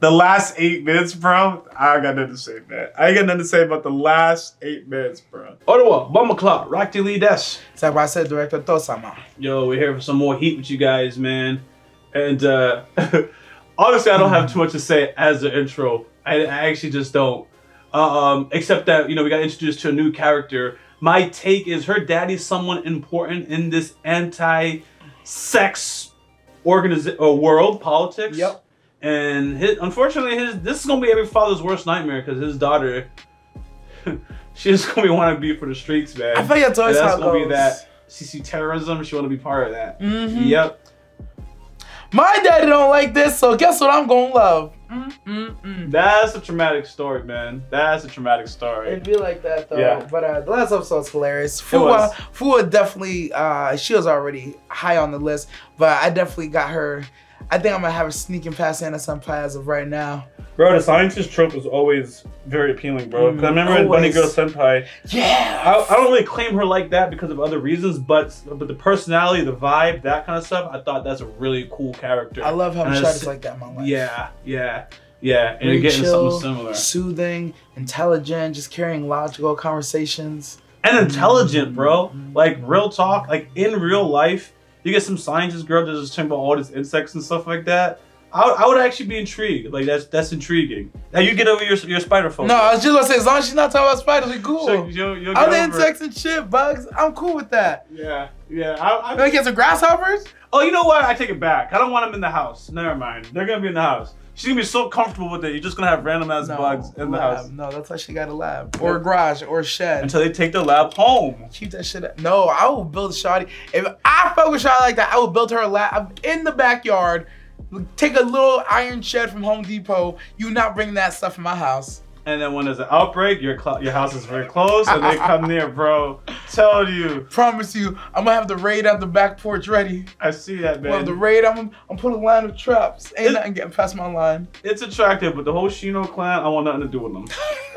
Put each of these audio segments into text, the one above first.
the last eight minutes, bro. I got nothing to say, man. I ain't got nothing to say about the last eight minutes, bro. Ottawa, Bomber Club, Rock the Lead S. C'est quoi c'est directeur Tosama? Yo, we're here for some more heat with you guys, man. And uh honestly, I don't have too much to say as the intro. I, I actually just don't. Uh, um, except that you know we got introduced to a new character. My take is her daddy's someone important in this anti-sex organiz- uh, world politics. Yep. And his, unfortunately, his this is gonna be every father's worst nightmare because his daughter, she's gonna be want to be for the streets, man. I feel like that's always And how it gonna be that. She see terrorism. She want to be part of that. Mhm. Yep. My daddy don't like this, so guess what I'm gonna love? Mm-mm-mm. That's a traumatic story, man. That's a traumatic story. It'd be like that though. Yeah. But uh, the last episode was hilarious. Fuwa, Fuwa definitely, uh, she was already high on the list, but I definitely got her. I think I'm gonna have a sneaking past Anna Senpai as of right now. Bro, the scientist trope was always very appealing, bro. 'Cause I remember in Bunny always. Girl Senpai, Yeah. I, I don't really claim her like that because of other reasons, but but the personality, the vibe, that kind of stuff, I thought that's a really cool character. I love having And like that in my life. Yeah, yeah, yeah. And you're getting chill, something similar. soothing, intelligent, just carrying logical conversations. and intelligent, bro. Like real talk, like in real life, you get some scientist girl that's just talking about all these insects and stuff like that. I, would- I would actually be intrigued. Like that's that's intriguing. Now you get over your your spider phobia. No, I was just gonna say, as long as she's not talking about spiders, we cool. So you'll, you'll Other insects and shit, bugs, I'm cool with that. Yeah, yeah. I, I, Gonna get some grasshoppers? oh, you know what? I take it back. I don't want them in the house. Never mind. They're gonna be in the house. She's gonna be so comfortable with it. You're just gonna have random ass bugs in the lab. house No, that's why she got a lab. Or a garage or a shed. until they take the lab home. Keep that shit up. No, I will build a shoddy. If I fuck with Shotty like that, I will build her a lab in the backyard. Take a little iron shed from Home Depot. You not bring that stuff in my house. And then when there's an outbreak, your your house is very close, and they come near, bro. Tell you, Promise you, I'm gonna have the raid out the back porch ready. I see that, man. Well, the raid, I'm I'm putting a line of traps. Ain't It- nothing getting past my line. it's attractive, but the whole Shino clan, I want nothing to do with them.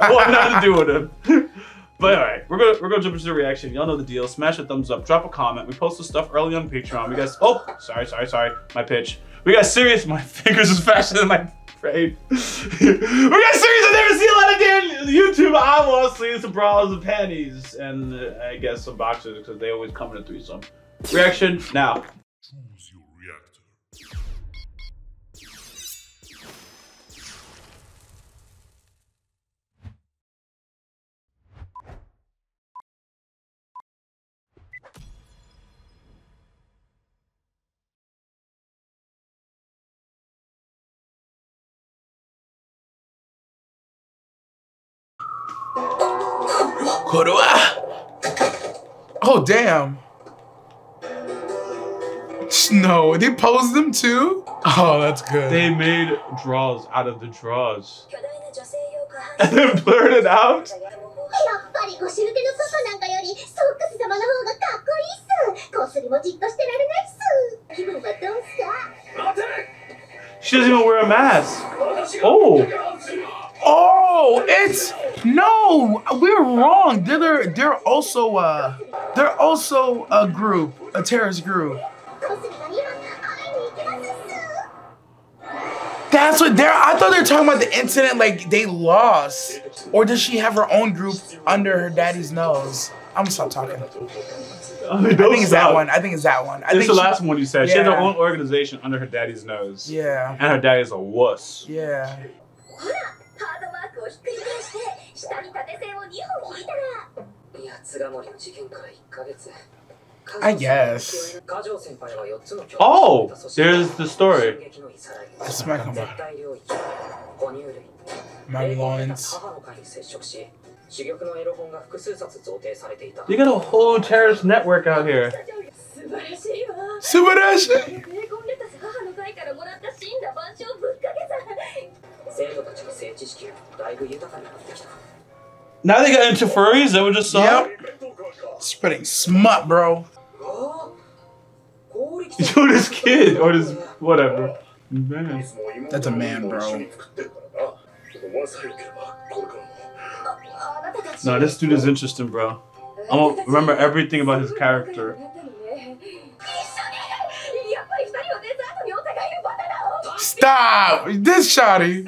I want nothing to do with them. But all right, we're gonna we're gonna jump into the reaction. Y'all know the deal. Smash a thumbs up, drop a comment. We post the stuff early on Patreon. We got oh, sorry, sorry, sorry, my pitch. We got serious. My fingers is faster than my brain. we got serious. I never see a lot of damn YouTube I eyeballs, sleeves, and bras and panties, and uh, I guess some boxers because they always come in a threesome. Reaction now. Oh, damn. No, they posed them too? Oh, that's good. They made draws out of the draws. and then blurred it out? She doesn't even wear a mask. Oh. Oh, it's no, we're wrong. They're they're also uh they're also a group, a terrorist group. That's what they're. I thought they were talking about the incident like they lost, or does she have her own group under her daddy's nose? I'm gonna stop talking. I think stop. it's that one. I think it's that one. I it's the she, last one you said. Yeah. She has her own organization under her daddy's nose. Yeah. And her daddy's a wuss. Yeah. 下に縦線を2本引いたらいや津森の事件から1ヶ月 I guess. Oh, there's the story. That's my combo. Mamelons. You got a whole terrorist network out here. Subarashi! Now they got into furries, that would just saw? Yep. Spreading smut, bro. Yo, this kid, or this, whatever. Man. That's a man, bro. No, this dude is interesting, bro. I'm gonna remember everything about his character. Stop! This shoddy.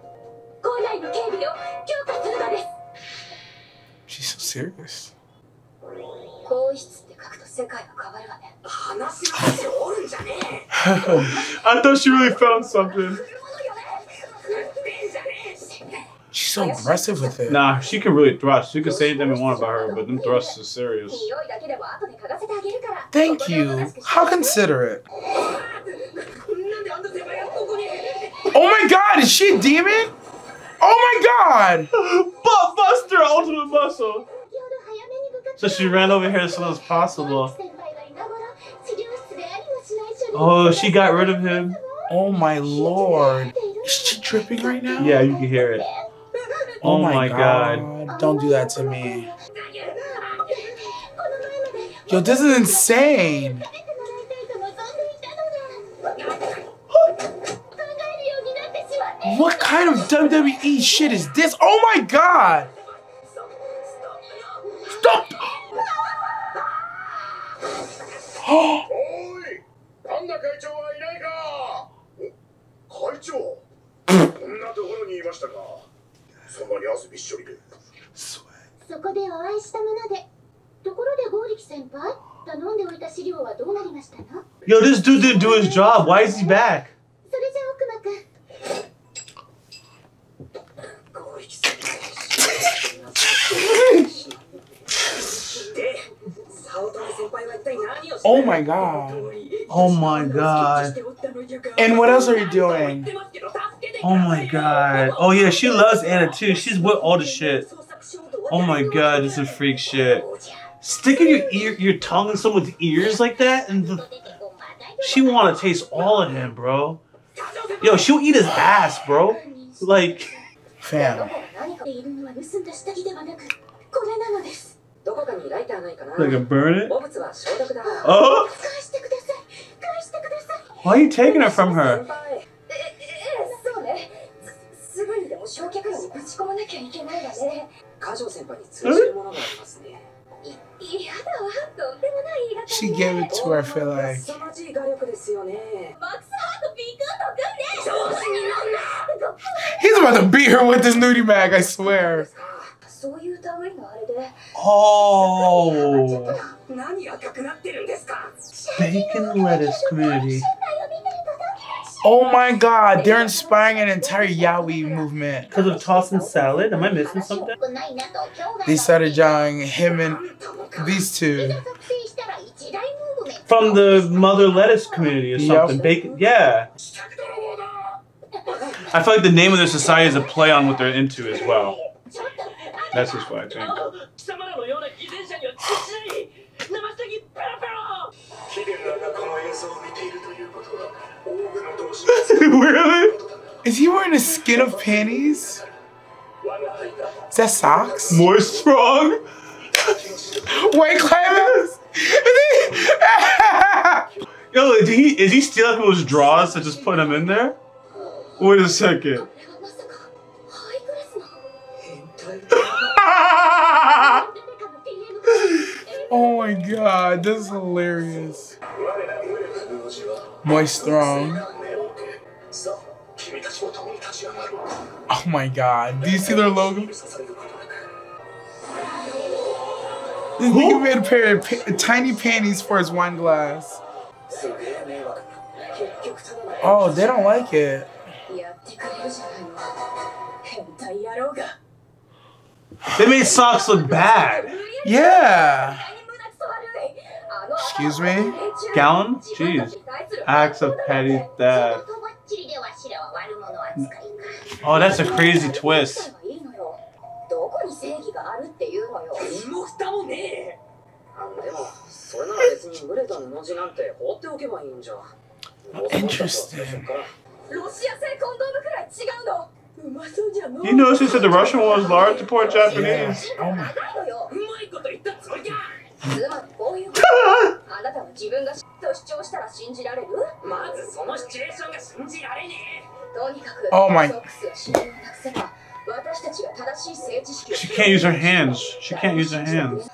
校内の警備を強化するのです She's so serious. 更衣室って書くと世界が変わるわね話し話おるんじゃねえ I thought she really found something. She's so aggressive with it. Nah, she can really thrust. You can say anything you want about her, but them thrusts is serious. 匂いだけでも後で嗅がせてあげるから Thank you. How considerate. なんであんた先輩がここに Oh my god, is she a demon? Oh my god! Butt Buster Ultimate Muscle! So she ran over here as soon as possible. Oh, she got rid of him. Oh my lord. Is she tripping right now? Yeah, you can hear it. Oh, oh my, my god. god. Don't do that to me. Yo, this is insane. What kind of WWE shit is this? Oh my god! Stop! おーいパンダ会長はいないかお会長こんなところにいましたかそんなに汗びっしょりでそこでお会いしたものでところで剛力先輩頼んでおいた資料はどうなりましたの Yo, this dude didn't do his job. Why is he back? Oh my god. Oh my god. And what else are you doing? Oh my god. Oh yeah, she loves Anna too. She's with all the shit. Oh my god, this is freak shit. Sticking your ear, your tongue in someone's ears like that, and the, she want to taste all of him, bro. Yo, she'll eat his ass, bro. Like, Fam. Like a burn it? Oh! Why are you taking it from her? She gave it to her, I feel like. He's about to beat her with this nudie mag, I swear. Oh! Bacon lettuce community. Oh my god, they're inspiring an entire yaoi movement. Because of tossing salad? Am I missing something? They started drawing him and these two. From the mother lettuce community or something. Yep. Bacon, yeah. I feel like the name of their society is a play on what they're into as well. That's just what I think. really? Is he wearing a skin of panties? Is that socks? More strong? White climax? Yo, is he, is he stealing people's drawers to just put them in there? Wait a second. oh my god, this is hilarious. Moist Throne. Oh my god, do you see their logo? Who? made a pair of pa tiny panties for his wine glass. Oh, they don't like it. They made socks look bad. Yeah. Excuse me? Gown? Jeez. Acts of petty theft. Oh, that's a crazy twist. Interesting. He knows he said the Russian one was large to poor Japanese. Yeah. Oh, oh my. She can't use her hands. She can't use her hands.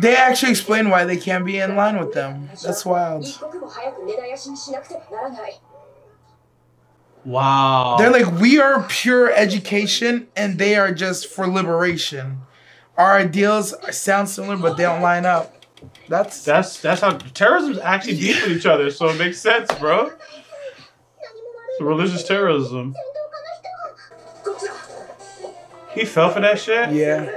They actually explain why they can't be in line with them. That's wild. Wow. They're like, we are pure education and they are just for liberation. Our ideals sound similar, but they don't line up. That's that's that's how terrorism's actually yeah. deep with each other, so it makes sense, bro. It's religious terrorism. He fell for that shit? Yeah.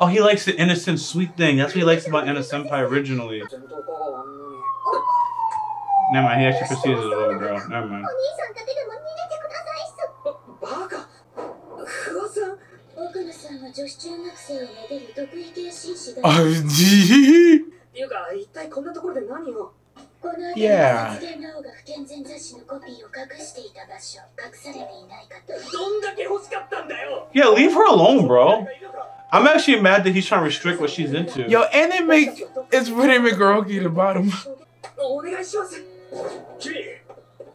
Oh, he likes the innocent sweet thing. That's what he likes about Anna Senpai originally. 戦闘家があんなに Never mind, he actually perceives it as a little girl. Never mind. お兄さんだけでも逃げてくださいっすバカ不破さん奥野さんは女子中学生をめでる毒意系紳士だ Oh, っていうか一体こんなところで何をこの後 Yeah. 発言ラオが不健全雑誌のコピーを隠していた場所隠されていないかとどんだけ欲しかったんだよ Yeah, leave her alone, bro. I'm actually mad that he's trying to restrict what she's into. Yo, and they make it's really make Hiroki the bottom. お願いします 君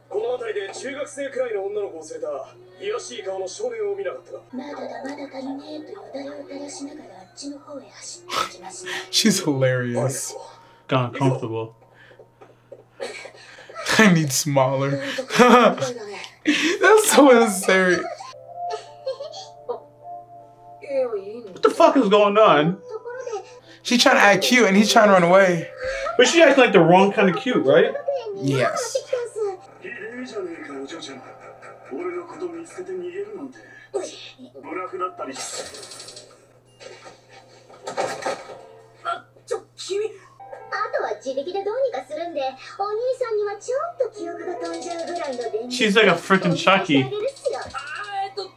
この辺りで中学生くらいの女の子を連れた卑しい顔の少年を見なかったかまだだまだ足りねえとよだれを垂らしながらあっちの方へ走っていきました She's hilarious. Got uncomfortable. I need smaller. なんとか声だね That's so unnecessary. いやいいの What the fuck is going on? ところで She's trying to act cute and he's trying to run away. But she acts like the wrong kind of cute, right? 学園に山がってきたんすいいじゃねえかお嬢ちゃん俺のこと見つけて逃げるなんてブラフだったりしてあちょ君あとは自力でどうにかするんでお兄さんにはちょっと記憶が飛んじゃうぐらいの電 She's like a freaking Chucky. あーえっと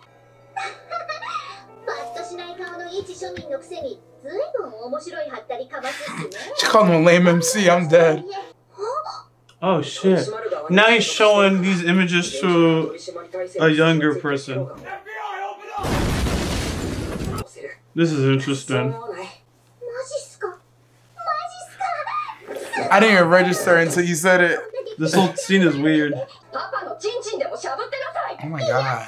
パッとしない顔の一庶民のくせにずいぶん面白いハったりかますっすね She called him a lame MC. I'm dead. Oh shit. Now he's showing these images to a younger person. This is interesting. I didn't even register until you said it. This whole scene is weird. Oh my god.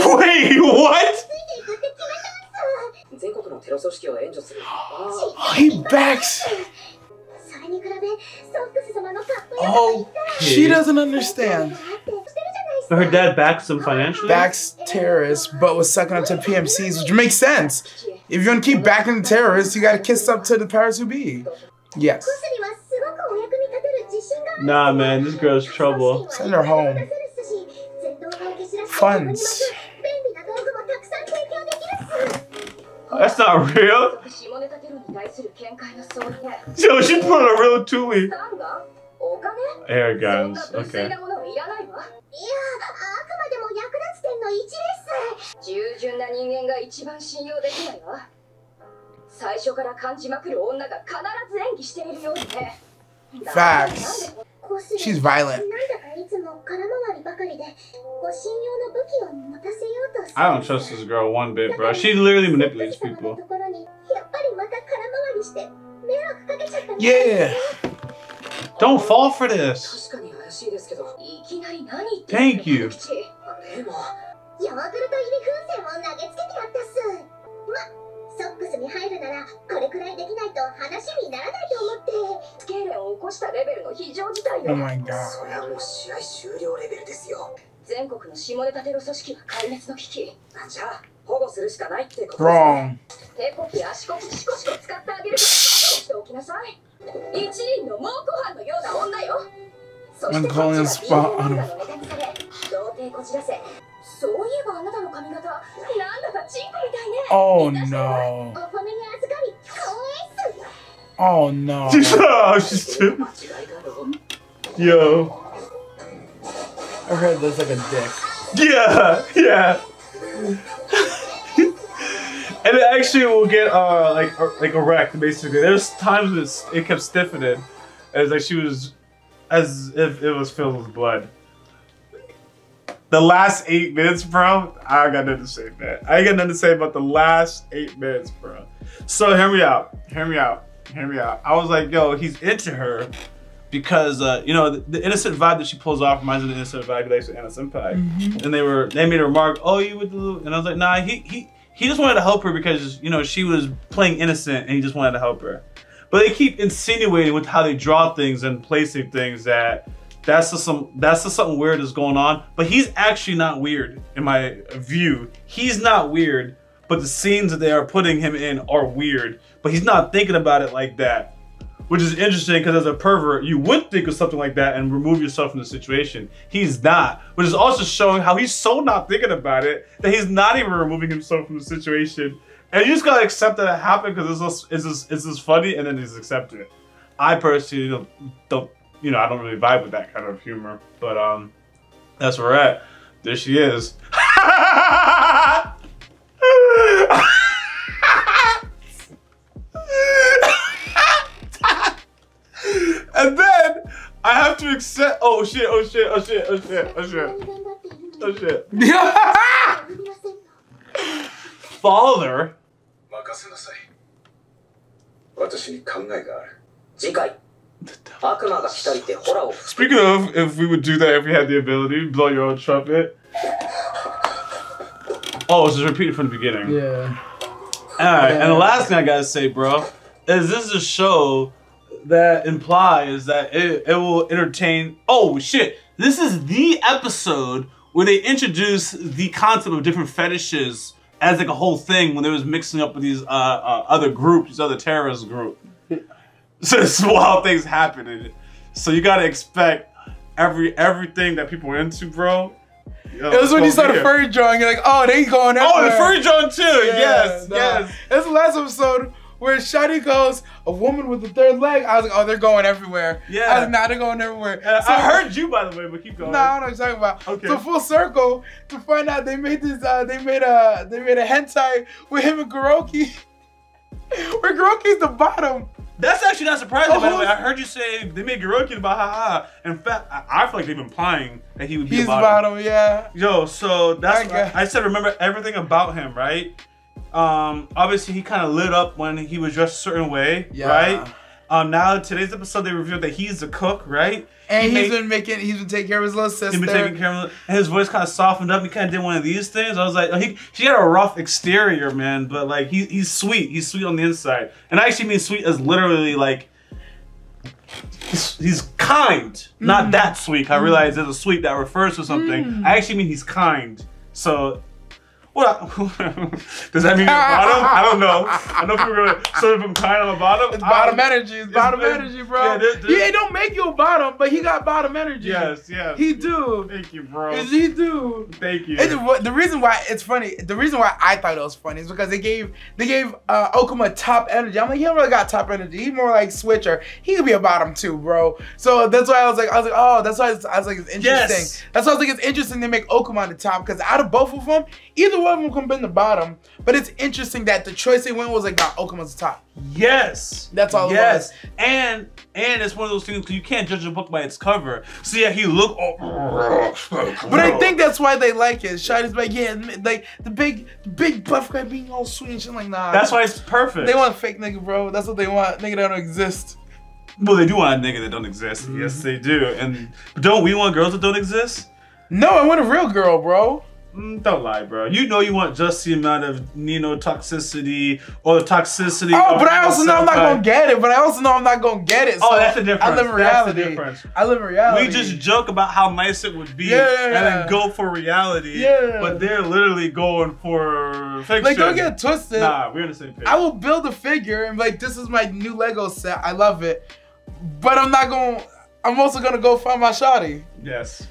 Wait, what? he backs Oh, she doesn't understand. Her dad backs some financially? Backs terrorists, but was sucking up to PMCs, which makes sense. If you're gonna keep backing the terrorists, you gotta kiss up to the powers who be. Yes. Nah, man, this girl's trouble. Send her home. Funds. Oh, that's not real. So she put a real tui. Air guns. Okay. あくのすかる Facts. She's violent. I don't trust this girl one bit, bro. She literally manipulates people. Yeah. Don't fall for this. Thank you. ソックスに入るならこれくらいできないと話にならないと思ってスケーレンを起こしたレベルの非常事態 Oh よ god. それはもう試合終了レベルですよ全国の下ネタテロ組織は壊滅の危機じゃあ保護するしかないってことですね.手こき足こきシコシコ使ってあげるからしておきなさい一輪の猛虎犯のような女よそして I'm calling こ a っち spot は on ビー him. ルがネタにされ童貞こじらせ そういえばあなたの髪型なんだかチンコみたいね Oh お no. 褒めに預かり光栄っす Oh no. oh, she's too. 間違いだろ Yo. I heard there's like a dick. Yeah, yeah. and it actually will get uh like er- like erect basically. There's times when it's, it kept stiffening, as like she was, as if it was filled with blood. The last eight minutes, bro. I got nothing to say, man. I ain't got nothing to say about the last eight minutes, bro. So hear me out. Hear me out. Hear me out. I was like, yo, he's into her because uh, you know the, the innocent vibe that she pulls off reminds me of the innocent vibe that with Anna Senpai. And they were they made a remark, oh, you with the and I was like, nah, he he he just wanted to help her because you know she was playing innocent and he just wanted to help her. But they keep insinuating with how they draw things and placing things that that's just some that's just something weird is going on. But he's actually not weird in my view. He's not weird, but the scenes that they are putting him in are weird. But he's not thinking about it like that. Which is interesting because as a pervert, you would think of something like that and remove yourself from the situation. He's not, which is also showing how he's so not thinking about it that he's not even removing himself from the situation. And you just gotta accept that it happened because it's just, it's just, it's just funny, and then he's accept it. I personally don't, don't, you know, I don't really vibe with that kind of humor. But um, that's where we're at. There she is. and then I have to accept. Oh shit! Oh shit! Oh shit! Oh shit! Oh shit! Oh shit! Father. 次回 Speaking of, if we would do that if we had the ability, blow your own trumpet. Oh, it's just repeated from the beginning. Yeah. Alright, yeah. and the last thing I gotta say, bro, is this is a show that implies that it, it will entertain. Oh, shit. This is the episode where they introduce the concept of different fetishes as like a whole thing when they was mixing up with these uh, uh, other groups, these other terrorist groups. Is wild things happening. So you gotta expect every everything that people are into, bro. Yo, It was when you it's saw the furry drawing. You're like, oh, they going everywhere. Oh, the furry John too. yes, nah. yes. That's the last episode where Shadi goes, a woman with the third leg. I was like, oh, they're going everywhere. Yeah. I was like, nah, they're going everywhere. So- I heard you by the way, but keep going. Nah, I don't know what you're talking about. Okay. So full circle to find out they made this. Uh, they made a they made a hentai with him and Gouriki. Where Gouriki's the bottom. That's actually not surprising. Oh, by the way, I heard you say they made Gouriki ha ha. In fact, I, I feel like they've been implying that he would be He's the bottom. bottom. Yeah. Yo, so that's. I, I said. Remember everything about him, right? Um, obviously he kind of lit up when he was dressed a certain way, Yeah. right? Um, now today's episode they revealed that he's the cook, right? And He he's made- been making. He's been taking care of his little sister. He's been taking care of and his voice kind of softened up. He kind of did one of these things. I was like, oh, he, he got a rough exterior, man, but like he, he's sweet. He's sweet on the inside, and I actually mean sweet as literally like he's, he's kind, not mm. that sweet. I mm. realize there's a sweet that refers to something. Mm. I actually mean he's kind. So. What? Does that mean you're bottom? I don't know. I know people are gonna serve him kind on the bottom. It's bottom don't- energy. It's bottom it's- energy, bro. yeah, there- there- he it don't make you a bottom, but he got bottom energy. Yes, yes. He do. Thank you, bro. Is he do? Thank you. And the, reason why it's funny, the reason why I thought it was funny is because they gave they gave uh, Okuma top energy. I'm like, he don't really got top energy. He's more like switcher. He could be a bottom too, bro. So that's why I was like, I was like, oh, that's why it's, I was like, it's interesting. Yes. That's why I was like, it's interesting they make Okuma on the top because out of both of them, either one of them could be in the bottom. But it's interesting that the choice they went was like, nah, Okuma's the top. Yes. That's all it Yes. was. And and it's one of those things because you can't judge a book by its cover. So yeah, he looked. Oh, But I think that's why they like it. Shiny's like, yeah, like the big, big buff guy being all sweet and shit. Like, nah. that's why it's perfect. They want a fake nigga, bro. That's what they want. Nigga that don't exist. Well, they do want a nigga that don't exist. Mm-hmm. Yes, they do. And don't we want girls that don't exist? No, I want a real girl, bro. Mm, don't lie, bro. You know you want just the amount of Nino toxicity or the toxicity. Oh, but I also know I'm not gonna get it. But I also know I'm not gonna get it. Oh, that's the difference. I live in That's the reality. difference. I live in reality. We just joke about how nice it would be Yeah, yeah, and then go for reality. Yeah. But they're literally going for fiction. like don't get twisted. Nah, we're on the same page. I will build a figure and like, this is my new Lego set. I love it. But I'm not gonna. I'm also gonna go find my shotty. Yes.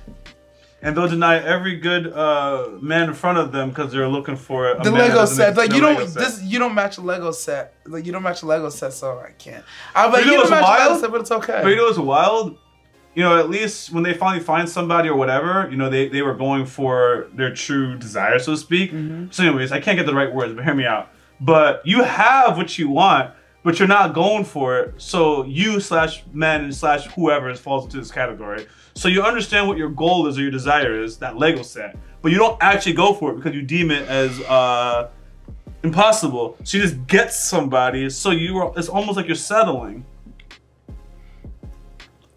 And they'll deny every good uh, man in front of them because they're looking for a The Lego set, like you don't, Lego set. this you don't match a Lego set. Like you don't match a Lego set, so I can't. I'm like, You you, know don't match a Lego wild? set, but it's okay. But you know what's wild? You know, at least when they finally find somebody or whatever, you know, they, they were going for their true desire, so to speak. Mm-hmm. So, anyways, I can't get the right words, but hear me out. but you have what you want, but you're not going for it. So you slash men slash whoever falls into this category. So you understand what your goal is or your desire is, that Lego set, but you don't actually go for it because you deem it as uh, impossible. So you just get somebody. So you are, it's almost like you're settling.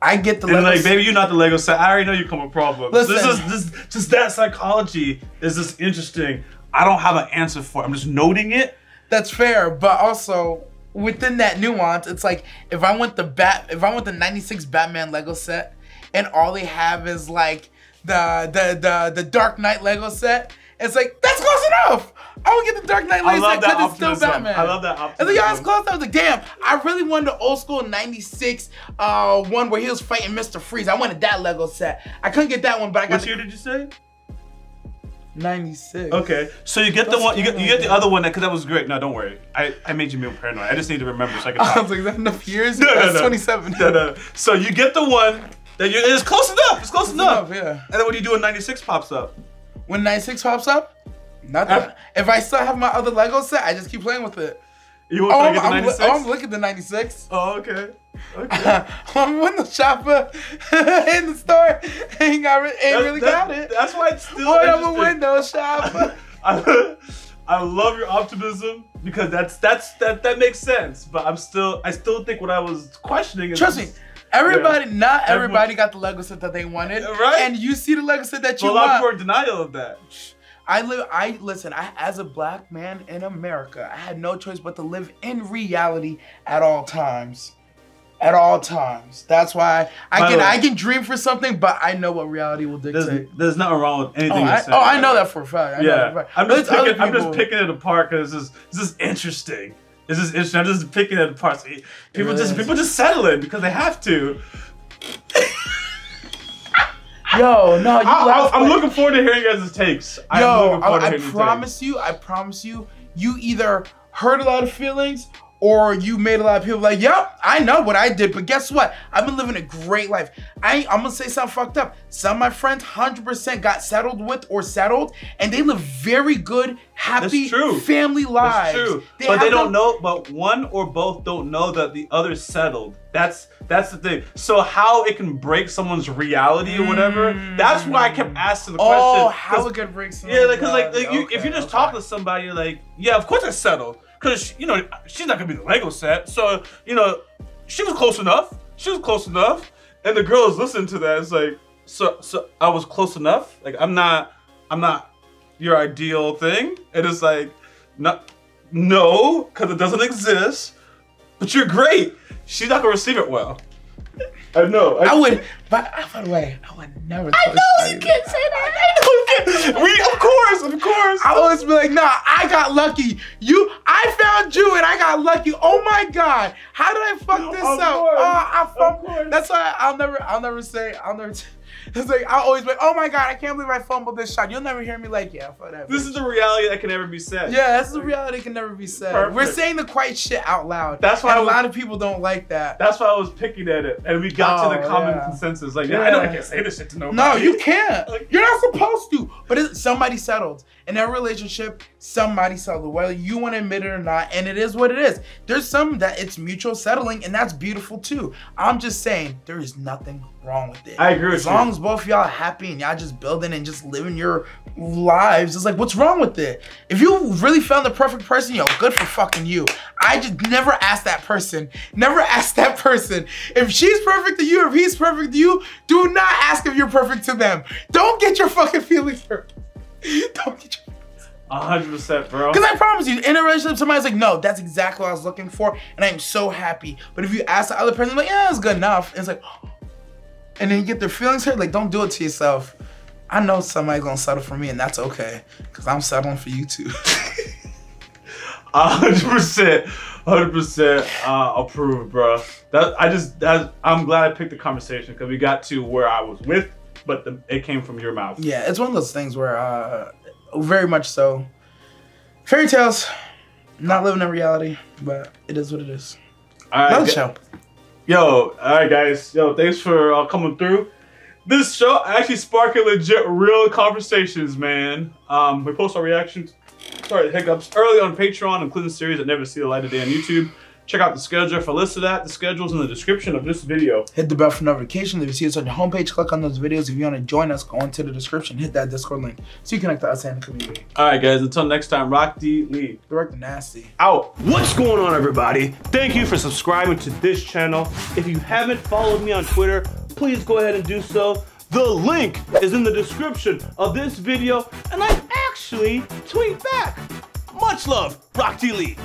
I get the And Lego like, baby, you're not the Lego set. I already know you come with problems. This Listen. is this just that psychology is just interesting. I don't have an answer for. it. I'm just noting it. That's fair, but also within that nuance, it's like if I want the bat, if I want the '96 Batman Lego set, and all they have is like the the the the Dark Knight Lego set, it's like that's close enough. I to get the Dark Knight Lego set because it's still. Batman. I love that I was like, yeah, it's close. I was like, damn, I really wanted the old school '96 uh, one where he was fighting Mr. Freeze. I wanted that Lego set. I couldn't get that one, but I got What the year did you say? '96. Okay, so you get the one, you get, you get the other one because that was great. No, don't worry. I, I made you real paranoid. I just need to remember so I can I was like, is that enough years? No, no, That's no. 27. No, no. So you get the one that you it's close enough. It's close, Close enough. enough, yeah. And then when you do a 96 pops up. When 96 pops up, nothing. If I still have my other Lego set, I just keep playing with it. You want Oh, to I'm, get the I'm, 96? oh, I'm looking at the 96. oh, okay. Okay. I'm in the shopper in the store. Ain't got ain't That- really that- got it. That's why it's still Boy, I'm a window shopper. I, I love your optimism because that's that's that that makes sense. But I'm still I still think what I was questioning is Trust me. Everybody, not Everyone- everybody got the Lego set that they wanted, Right. And you see the Lego set that you a lot of want. people are denial of that. I live. I listen. I, as a black man in America, I had no choice but to live in reality at all times. At all times. That's why I the can. way- I can dream for something, but I know what reality will There's, dictate. there's nothing wrong with Oh anything you're I, oh, I know that for a fact. I know that Yeah, for a fact. I'm just picking, I'm just picking it apart because this is this is interesting. This is interesting. I'm just picking it apart. People It just people just settle it because they have to. Yo, no, you I, am looking forward to hearing guys' takes. I'm Yo, looking forward to I, I promise you, I promise you, you either hurt a lot of feelings or you made a lot of people like, yep, I know what I did, but guess what? I've been living a great life. I I'm gonna say something fucked up. Some of my friends 100% got settled with or settled, and they live very good, happy true. family lives. That's true. They but they don't know. But one or both don't know that the other settled. That's that's the thing. So how it can break someone's reality or whatever. Mm. That's why I kept asking the oh, question. Oh, how it could break some. Yeah, because like, like you, if you just okay. talk to somebody, you're like, yeah, of course I settled, because you know she's not gonna be the Lego set, so you know she was close enough. She was close enough, and the girl is listening to that. It's like, so so I was close enough. Like I'm not, I'm not your ideal thing. And it's like, not, no, because it doesn't exist. But you're great. She's not gonna receive it well. I know. I would, but by the way, I would never. I know you can't say that. I know you can't. We, of course, of course. I always be like, nah, I got lucky. You, I found you and I got lucky. Oh my god, how did I fuck this Of up? course, Oh, I of course. That's why I'll never, I'll never say, I'll never. It's like I always be like, oh my god, I can't believe I fumbled this shot. You'll never hear me like, yeah, that. This is the reality that can never be said. yeah, this is a reality that can never be said. Perfect. We're saying the quiet shit out loud. That's why I a was- lot of people don't like that. That's why I was picking at it, and we got to the Oh, common yeah. consensus. Like, yeah, I know I can't say this shit to nobody. No, you can't. Like- You're not supposed to. But it, somebody settled. In that relationship, somebody settled, whether you want to admit it or not. And it is what it is. There's some that it's mutual settling, and that's beautiful too. I'm just saying, there is nothing wrong with it. I agree with As you. long as both y'all are happy and y'all just building and just living your lives, it's like, what's wrong with it? If you really found the perfect person, yo, good for fucking you. I just never ask that person. Never ask that person. If she's perfect to you, if he's perfect to you, do not ask if you're perfect to them. Don't get your fucking feelings hurt. Don't get your hundred percent, bro. because I promise you, in a relationship, somebody's like, no, that's exactly what I was looking for, and I'm so happy. But if you ask the other person, like, yeah, it's good enough, it's like, and then you get their feelings hurt, like, don't do it to yourself. I know somebody's gonna settle for me, and that's okay, because I'm settling for you too. hundred percent, hundred percent uh, approved, bro. That I just that I'm glad I picked the conversation because we got to where I was with, but the, it came from your mouth. yeah, it's one of those things where, uh, very much so. Fairy tales, not living in reality, but it is what it is. All right, Another show. Yo, all right, guys. Yo, thanks for uh, coming through. This show actually sparking legit, real conversations, man. Um, we post our reactions sorry, hiccups, early on Patreon, including series that never see the light of day on YouTube. Check out the schedule for a list of that. The schedule's in the description of this video. Hit the bell for notifications. If you see us on your homepage, click on those videos. If you want to join us, go into the description, hit that Discord link so you connect to us and the community. All right, guys. Until next time, Rock D Lee Director Nasty. out. What's going on, everybody? Thank you for subscribing to this channel. If you haven't followed me on Twitter, please go ahead and do so. The link is in the description of this video, and I actually tweet back. Much love, Rock D Lee.